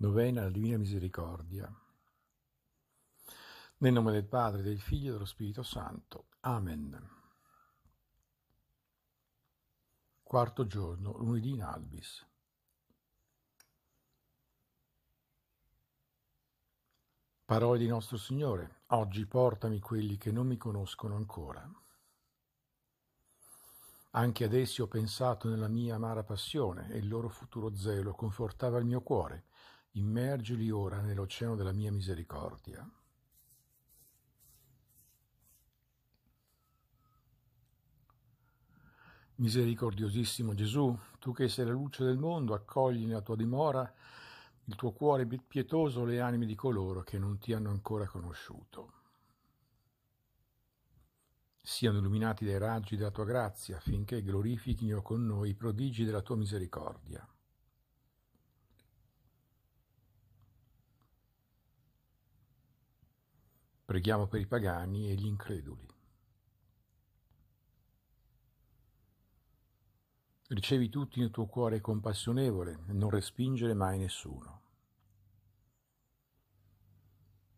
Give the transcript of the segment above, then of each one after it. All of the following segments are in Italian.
Novena alla Divina Misericordia. Nel nome del Padre, del Figlio e dello Spirito Santo. Amen. Quarto giorno, lunedì in Albis. Parole di nostro Signore, oggi portami quelli che non mi conoscono ancora. Anche ad essi ho pensato nella mia amara passione e il loro futuro zelo confortava il mio cuore immergili ora nell'oceano della mia misericordia. Misericordiosissimo Gesù, tu che sei la luce del mondo, accogli nella tua dimora il tuo cuore pietoso le anime di coloro che non ti hanno ancora conosciuto. Siano illuminati dai raggi della tua grazia, affinché glorifichino con noi i prodigi della tua misericordia. Preghiamo per i pagani e gli increduli. Ricevi tutti nel tuo cuore compassionevole non respingere mai nessuno.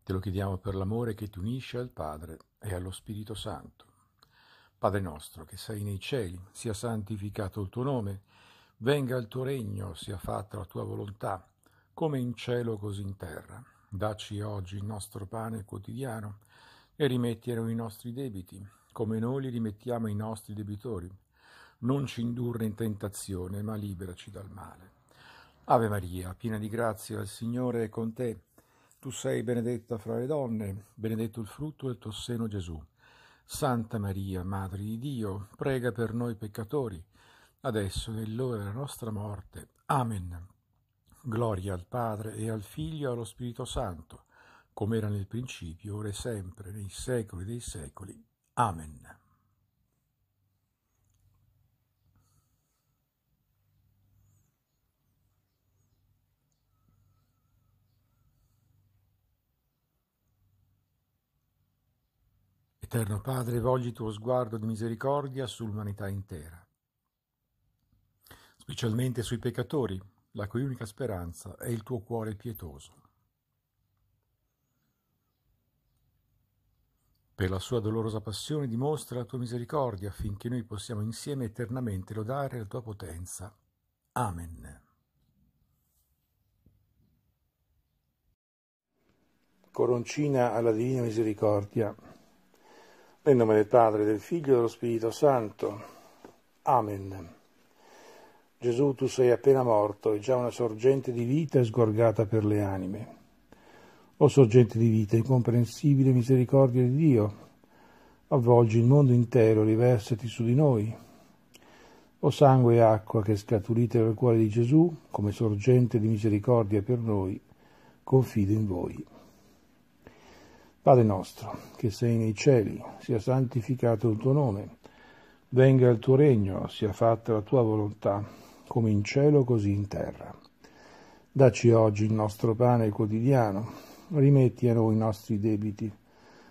Te lo chiediamo per l'amore che ti unisce al Padre e allo Spirito Santo. Padre nostro che sei nei cieli, sia santificato il tuo nome, venga il tuo regno, sia fatta la tua volontà, come in cielo così in terra. Dacci oggi il nostro pane quotidiano e rimetti a noi i nostri debiti, come noi li rimettiamo ai nostri debitori. Non ci indurre in tentazione, ma liberaci dal male. Ave Maria, piena di grazia, il Signore è con te. Tu sei benedetta fra le donne, benedetto il frutto del tuo seno Gesù. Santa Maria, Madre di Dio, prega per noi peccatori, adesso e nell'ora della nostra morte. Amen. Gloria al Padre e al Figlio e allo Spirito Santo, come era nel principio, ora e sempre, nei secoli dei secoli. Amen. Eterno Padre, vogli il tuo sguardo di misericordia sull'umanità intera, specialmente sui peccatori la cui unica speranza è il tuo cuore pietoso. Per la sua dolorosa passione dimostra la tua misericordia affinché noi possiamo insieme eternamente lodare la tua potenza. Amen. Coroncina alla Divina Misericordia. Nel nome del Padre, del Figlio e dello Spirito Santo. Amen. Gesù, tu sei appena morto e già una sorgente di vita è sgorgata per le anime. O sorgente di vita, incomprensibile misericordia di Dio, avvolgi il mondo intero, riversati su di noi. O sangue e acqua che scaturite dal cuore di Gesù, come sorgente di misericordia per noi, confido in voi. Padre nostro, che sei nei cieli, sia santificato il tuo nome, venga il tuo regno, sia fatta la tua volontà come in cielo così in terra. Dacci oggi il nostro pane quotidiano, rimetti a noi i nostri debiti,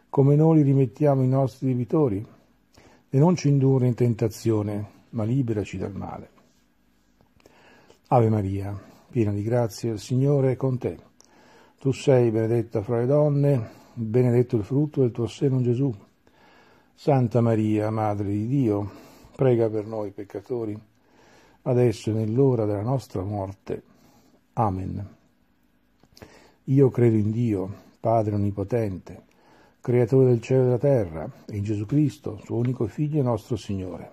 come noi rimettiamo ai nostri debitori, e non ci indurre in tentazione, ma liberaci dal male. Ave Maria, piena di grazia, il Signore è con te. Tu sei benedetta fra le donne, benedetto il frutto del tuo seno Gesù. Santa Maria, Madre di Dio, prega per noi peccatori, adesso e nell'ora della nostra morte. Amen. Io credo in Dio, Padre Onnipotente, Creatore del cielo e della terra, e in Gesù Cristo, suo unico Figlio nostro Signore,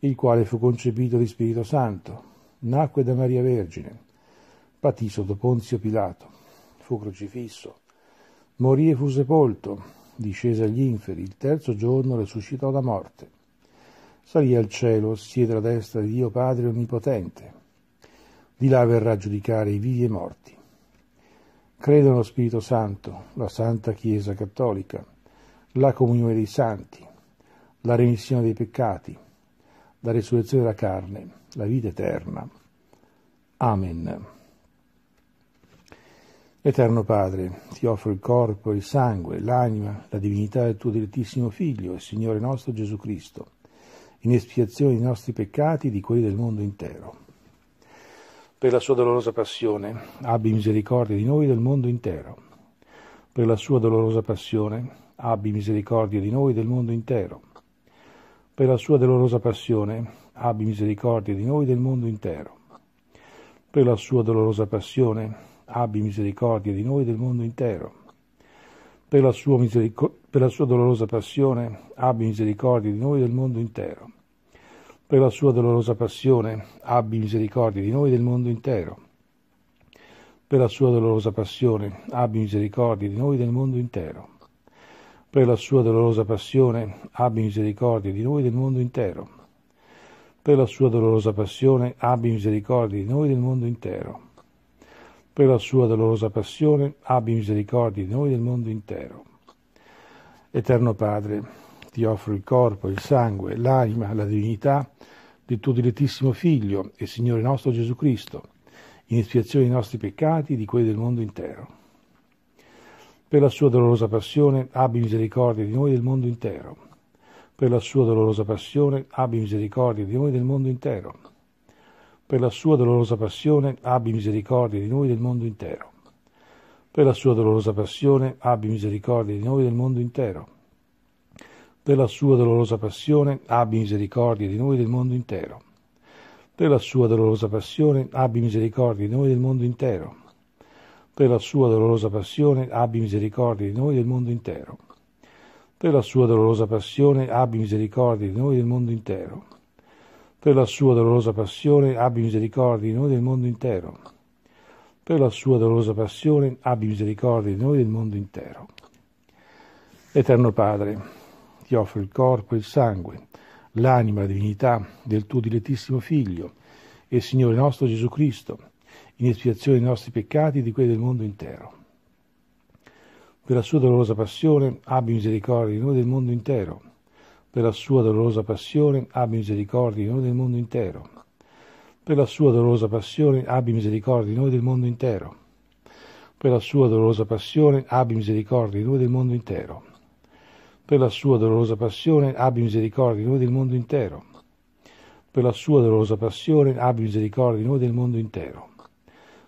il quale fu concepito di Spirito Santo, nacque da Maria Vergine, patì sotto Ponzio Pilato, fu crocifisso, morì e fu sepolto, discese agli inferi, il terzo giorno risuscitò da morte salì al cielo, siede alla destra di Dio Padre Onnipotente. Di là verrà a giudicare i vivi e i morti. Credo nello Spirito Santo, la Santa Chiesa Cattolica, la comunione dei santi, la remissione dei peccati, la resurrezione della carne, la vita eterna. Amen. Eterno Padre, ti offro il corpo, il sangue, l'anima, la divinità del tuo direttissimo Figlio e Signore nostro Gesù Cristo in espiazione dei nostri peccati e di quelli del mondo intero. per la sua dolorosa passione, abbi misericordia di noi e del mondo intero. Per la sua dolorosa passione, abbi misericordia di noi e del mondo intero. Per la sua dolorosa passione, abbi misericordia di noi e del mondo intero. Per la sua dolorosa passione, abbi misericordia di noi e del mondo intero. Per la, miseric- per la sua dolorosa passione, abbi misericordia di noi e del mondo intero per la sua dolorosa passione, abbi misericordia di noi e del mondo intero. Per la sua dolorosa passione, abbi misericordia di noi e del mondo intero. Per la sua dolorosa passione, abbi misericordia di noi e del mondo intero. Per la sua dolorosa passione, abbi misericordia di noi e del mondo intero. Per la sua dolorosa passione, abbi misericordia di noi e del mondo intero. Eterno Padre, ti offro il corpo, il sangue, l'anima, la divinità del tuo dilettissimo Figlio e Signore nostro Gesù Cristo, in espiazione dei nostri peccati e di quelli del mondo intero. Per la sua dolorosa passione abbi misericordia di noi e del mondo intero. Per la sua dolorosa passione abbi misericordia di noi e del mondo intero. Per la sua dolorosa passione abbi misericordia di noi del mondo intero. Per la sua dolorosa passione abbi misericordia di noi del mondo intero per la sua dolorosa passione, abbi misericordia di noi del mondo intero. Per la sua dolorosa passione, abbi misericordia di noi del mondo intero. Per la sua dolorosa passione, abbi misericordia di noi del mondo intero. Per la sua dolorosa passione, abbi misericordia di noi del mondo intero. Per la sua dolorosa passione, abbi misericordia di noi del mondo intero. Per la sua dolorosa passione, abbi misericordia di noi del mondo intero. Eterno Padre, ti offro il corpo e il sangue, l'anima e la divinità del tuo dilettissimo Figlio e Signore nostro Gesù Cristo, in espiazione dei nostri peccati e di quelli del mondo intero. Per la sua dolorosa passione abbi misericordia di noi del mondo intero. Per la sua dolorosa passione abbi misericordia di noi del mondo intero. Per la sua dolorosa passione abbi misericordia di noi del mondo intero. Per la sua dolorosa passione abbi misericordia di noi del mondo intero per la sua dolorosa passione abbi misericordia di noi del mondo intero. Per la sua dolorosa passione abbi misericordia di noi del mondo intero.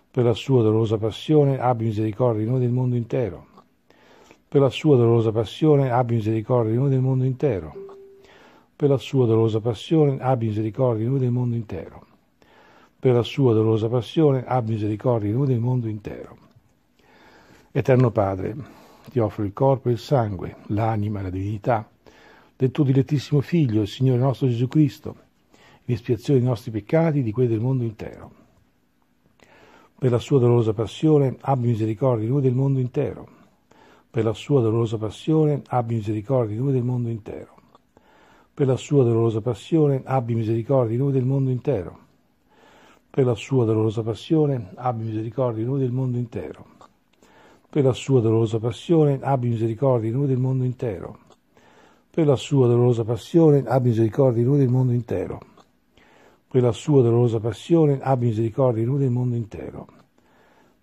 Per la sua dolorosa passione abbi misericordia di noi del mondo intero. Per la sua dolorosa passione abbi misericordia di noi del mondo intero. Per la sua dolorosa passione abbi misericordia di noi del mondo intero. Per la sua dolorosa passione abbi misericordia di noi del mondo intero. Eterno Padre, ti offro il corpo e il sangue, l'anima e la divinità del tuo dilettissimo Figlio, il Signore nostro Gesù Cristo, in espiazione dei nostri peccati e di quelli del mondo intero. Per la sua dolorosa passione abbi misericordia di noi del mondo intero. Per la sua dolorosa passione abbi misericordia di noi del mondo intero. Per la sua dolorosa passione abbi misericordia di noi del mondo intero. Per la sua dolorosa passione abbi misericordia di noi del mondo intero per la sua dolorosa passione abbi misericordia di noi del mondo intero. Per la sua dolorosa passione abbi misericordia di noi del mondo intero. Per la sua dolorosa passione abbi misericordia di noi del mondo intero.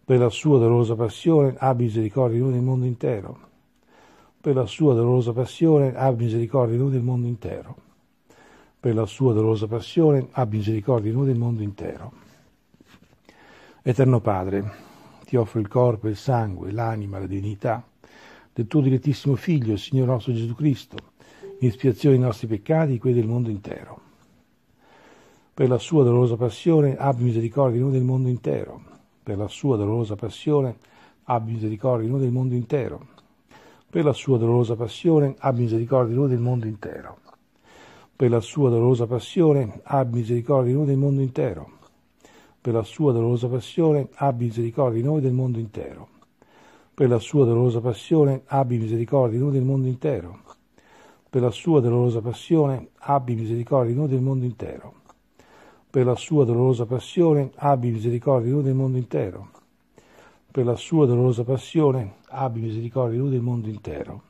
Per la sua dolorosa passione abbi misericordia di noi del mondo intero. Per la sua dolorosa passione abbi misericordia di noi del mondo intero. Per la sua dolorosa passione abbi misericordia di noi del mondo intero. Eterno Padre, ti offro il corpo, il sangue, l'anima, la divinità del tuo direttissimo Figlio, il Signore nostro Gesù Cristo, in espiazione dei nostri peccati e quelli del mondo intero. Per la sua dolorosa passione abbi misericordia di noi del mondo intero. Per la sua dolorosa passione abbi misericordia di noi del mondo intero. Per la sua dolorosa passione abbi misericordia di noi del mondo intero. Per la sua dolorosa passione abbi misericordia di noi del mondo intero per la sua dolorosa passione, abbi misericordia di noi del mondo intero. Per la sua dolorosa passione, abbi misericordia di noi del mondo intero. Per la sua dolorosa passione, abbi misericordia di noi del mondo intero. Per la sua dolorosa passione, abbi misericordia di noi del mondo intero. Per la sua dolorosa passione, abbi misericordia di noi del mondo intero.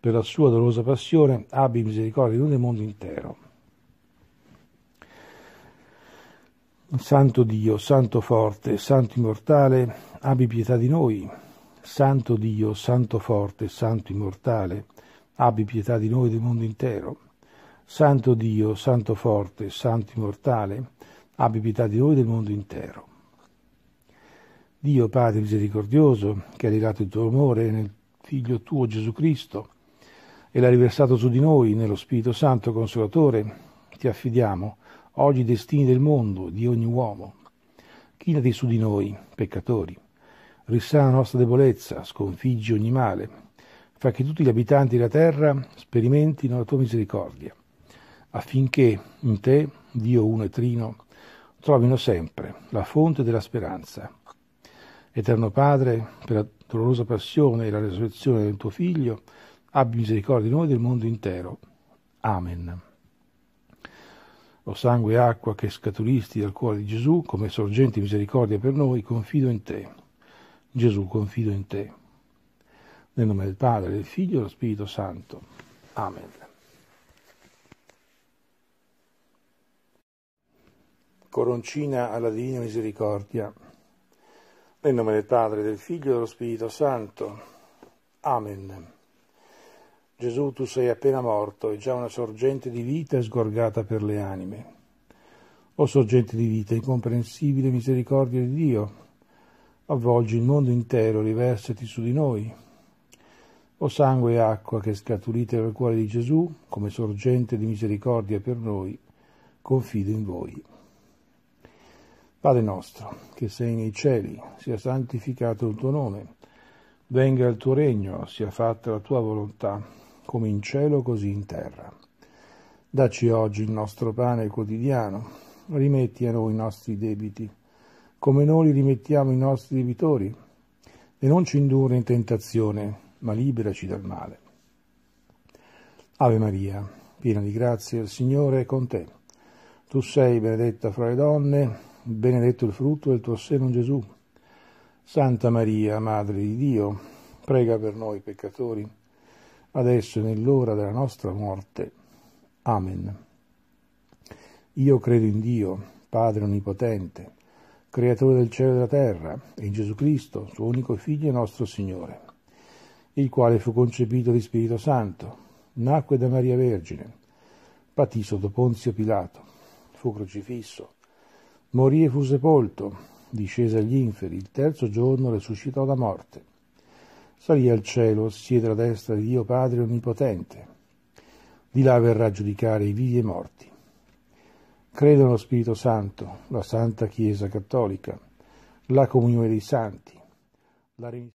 Per la sua dolorosa passione, abbi misericordia di noi del mondo intero Santo Dio, Santo forte, Santo immortale, abbi pietà di noi. Santo Dio, Santo forte, Santo immortale, abbi pietà di noi del mondo intero. Santo Dio, Santo forte, Santo immortale, abbi pietà di noi del mondo intero. Dio Padre misericordioso, che ha legato il tuo amore nel Figlio tuo Gesù Cristo e l'ha riversato su di noi nello Spirito Santo Consolatore, ti affidiamo oggi i destini del mondo, di ogni uomo. Chinati su di noi, peccatori, rissana la nostra debolezza, sconfiggi ogni male, fa che tutti gli abitanti della terra sperimentino la tua misericordia, affinché in te, Dio uno e trino, trovino sempre la fonte della speranza. Eterno Padre, per la dolorosa passione e la resurrezione del tuo Figlio, abbi misericordia di noi e del mondo intero. Amen. O sangue e acqua che scaturisti dal cuore di Gesù, come sorgente misericordia per noi, confido in te. Gesù, confido in te. Nel nome del Padre, del Figlio e dello Spirito Santo. Amen. Coroncina alla Divina Misericordia. Nel nome del Padre, del Figlio e dello Spirito Santo. Amen. Gesù, tu sei appena morto e già una sorgente di vita è sgorgata per le anime. O sorgente di vita, incomprensibile misericordia di Dio, avvolgi il mondo intero, riversati su di noi. O sangue e acqua che scaturite dal cuore di Gesù, come sorgente di misericordia per noi, confido in voi. Padre nostro, che sei nei cieli, sia santificato il tuo nome, venga il tuo regno, sia fatta la tua volontà, come in cielo così in terra. Dacci oggi il nostro pane quotidiano, rimetti a noi i nostri debiti, come noi rimettiamo i nostri debitori, e non ci indurre in tentazione, ma liberaci dal male. Ave Maria, piena di grazia, il Signore è con te. Tu sei benedetta fra le donne, benedetto il frutto del tuo seno Gesù. Santa Maria, Madre di Dio, prega per noi peccatori, adesso e nell'ora della nostra morte. Amen. Io credo in Dio, Padre Onnipotente, creatore del cielo e della terra, e in Gesù Cristo, suo unico Figlio e nostro Signore, il quale fu concepito di Spirito Santo, nacque da Maria Vergine, patì sotto Ponzio Pilato, fu crocifisso, morì e fu sepolto, discese agli inferi, il terzo giorno risuscitò da morte, salì al cielo, siede alla destra di Dio Padre Onnipotente, di là verrà a giudicare i vivi e i morti. Credo nello Spirito Santo, la Santa Chiesa Cattolica, la comunione dei santi, la remissione